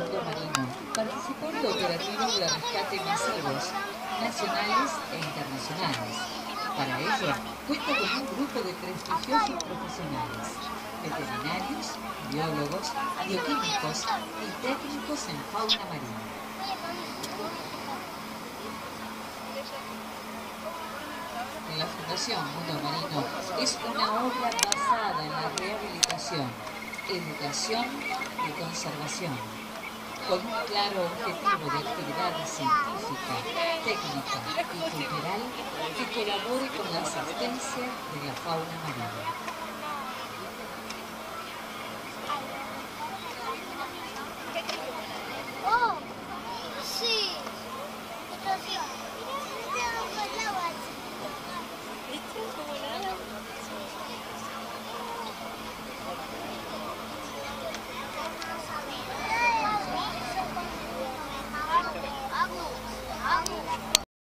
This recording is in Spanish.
Mundo Marino participó en el operativo de rescate masivos nacionales e internacionales. Para ello, cuenta con un grupo de prestigiosos profesionales, veterinarios, biólogos, bioquímicos y técnicos en fauna marina. La Fundación Mundo Marino es una obra basada en la rehabilitación, educación y conservación, con un claro objetivo de actividad científica, técnica y cultural que colabore con la asistencia de la fauna marina. Oh, sí. Estación.